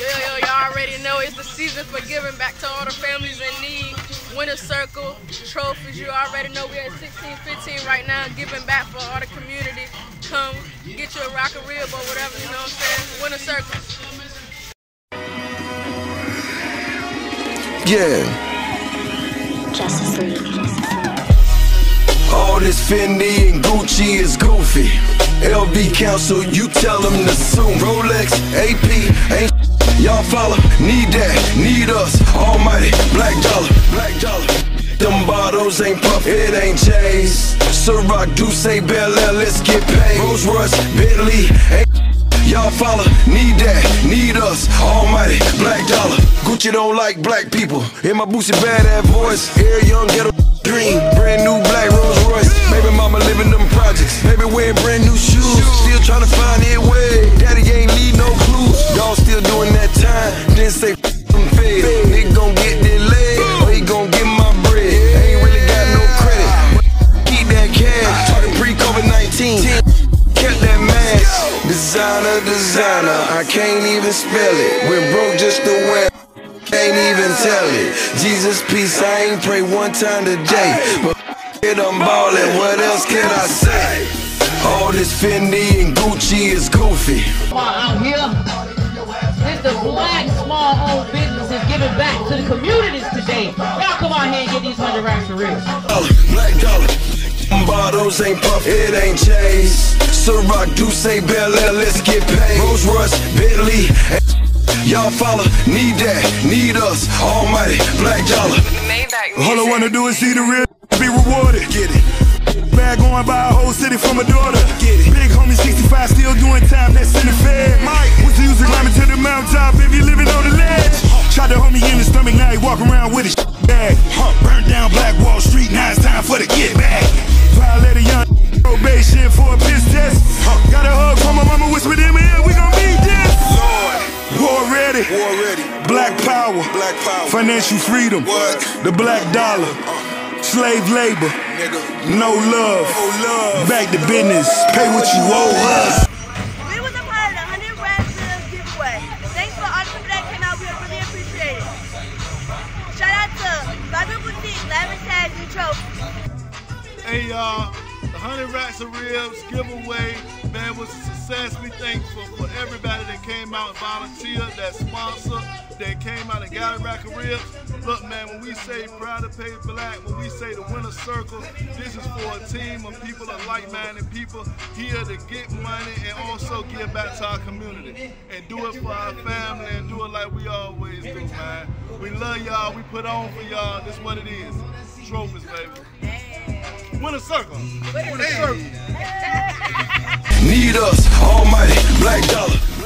Yo, yo, y'all already know it's the season for giving back to all the families in need. Winner Circle, trophies, you already know we're at 16, 15 right now, giving back for all the community. Come get you a rock and rib or whatever, you know what I'm saying? Winner Circle. Yeah. Justice League. All this Fendi and Gucci is goofy. LV Council, you tell them to sue. Rolex, AP, ain't y'all follow. Need that, need us. Almighty, black dollar, black dollar. Them bottles ain't puff, it ain't J's. Ciroc, D'usse, Bel Air, let's get paid. Rolls Royce, Bentley, Y'all follow, need that, need us, almighty, black dollar. Gucci don't like black people. In my Boosie Badazz voice, air young ghetto dream. Brand new black Rolls Royce. Baby mama living them projects. Baby wearing brand pre-COVID 19 kept that mask. Designer, designer, I can't even spell it. Went broke just to wear. Can't even tell it. Jesus piece, I ain't pray one time today. But it I'm ballin', what else can I say? All this Fendi and Gucci is goofy. out here. It's the black small owned businesses giving back to the communities today. Y'all come out here and get these hundred racks for real. Bottles ain't puff, it ain't Chase. Ciroc, D'usse, Bel Air, let's get paid. Rolls Royce, Bentley, Y'all follow, need that, need us, almighty, black dollar. All I wanna do is see the real be rewarded. Get it. Bag going by a whole city for my daughter. Get it. Big homie 65 still doing time, that's in the fed. Mike, power. Black power. Financial freedom. What? The black dollar. Slave labor. Nigga. No love. No love. Back to business. Pay what you owe us. We was a part of the 100 Red Seals giveaway. Thanks for all the people that came out. We really appreciate it. Shout out to Bagu Boutique, Lavish Tags, and Trophy. Hey y'all, the 100 Racks of Ribs giveaway, man, was a success. We thankful for everybody that came out and volunteered, that sponsor, that came out and got a rack of ribs. Look, man, when we say proud to pay black, when we say the winner circle, this is for a team of people, of like-minded people here to get money and also give back to our community. And do it for our family and do it like we always do, man. We love y'all, we put on for y'all, this what it is. Trophies, baby. Winner circle. Winner circle. Need us, almighty, black dollar.